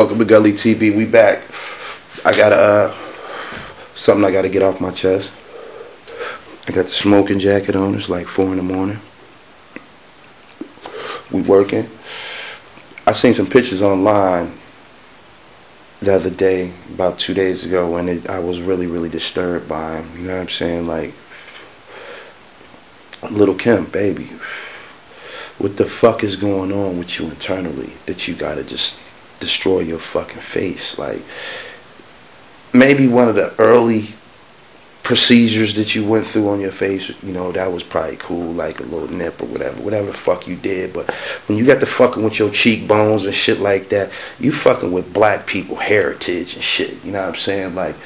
Welcome to Gully TV. We back. I got uh something I got to get off my chest. I got the smoking jacket on. It's like four in the morning. We working. I seen some pictures online the other day, about two days ago, and it, I was really, really disturbed by them. You know what I'm saying? Like, Lil Kim, baby, what the fuck is going on with you internally that you gotta just destroy your fucking face? Like, maybe one of the early procedures that you went through on your face, you know, that was probably cool, like a little nip or whatever, whatever the fuck you did. But when you got to fucking with your cheekbones and shit like that, you fucking with black people heritage and shit. You know what I'm saying? Like,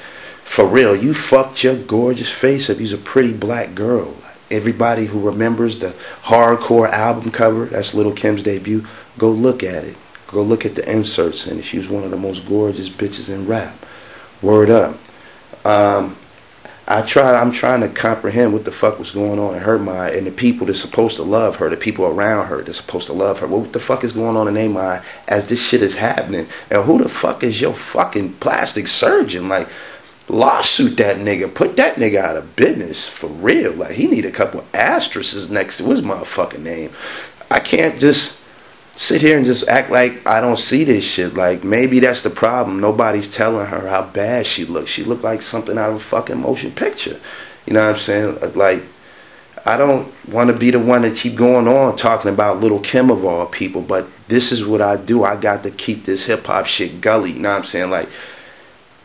for real, you fucked your gorgeous face up. You's a pretty black girl. Everybody who remembers the hardcore album cover, that's Lil Kim's debut, go look at it. Go look at the inserts and. She was one of the most gorgeous bitches in rap. Word up. Um, I try. I'm trying to comprehend what the fuck was going on in her mind, and the people that's supposed to love her, the people around her that's supposed to love her. What the fuck is going on in their mind as this shit is happening? And who the fuck is your fucking plastic surgeon? Like, lawsuit that nigga, put that nigga out of business for real. Like, he need a couple asterisks next to his motherfucking name. I can't just sit here and just act like I don't see this shit. Like maybe that's the problem. Nobody's telling her how bad she looks. She looked like something out of a fucking motion picture. You know what I'm saying? Like I don't want to be the one to keep going on talking about Lil Kim of all people, but this is what I do. I got to keep this hip hop shit gully. You know what I'm saying? Like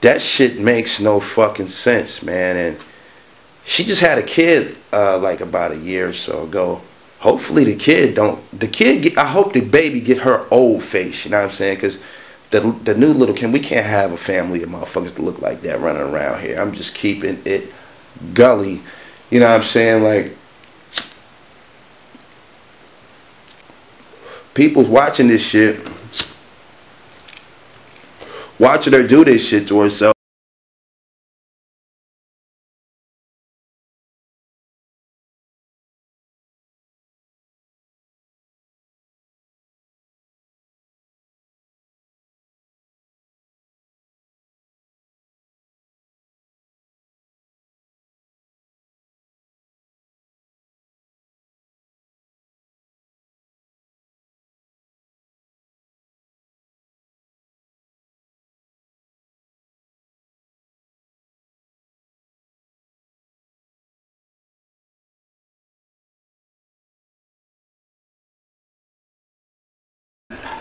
that shit makes no fucking sense, man. And she just had a kid uh, like about a year or so ago hopefully the kid don't the kid get, i hope the baby get her old face you know what i'm saying because the, the new little kid we can't have a family of motherfuckers to look like that running around here. I'm just keeping it gully. You know what I'm saying? Like, people's watching this shit, watching her do this shit to herself.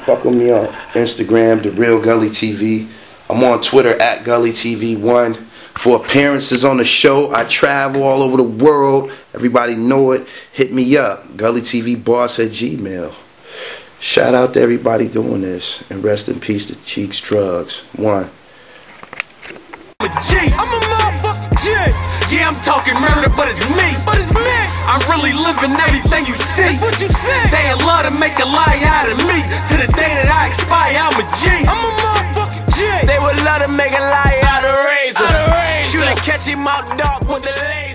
Fuck with me on Instagram, The Real Gully TV. I'm on Twitter at Gully TV1. For appearances on the show, I travel all over the world. Everybody know it. Hit me up. Gully TV Boss at Gmail. Shout out to everybody doing this. And rest in peace to Chinx Drugz. One. Yeah, I'm talking murder, but it's me. But it's me. I'm really living everything you see. That's what you say. They love to make a lie out of me. To the day that I expire, I'm a G. I'm a motherfucking G. They would love to make a lie out of razor. Out of razor. Shoot and catch him out dark with the laser.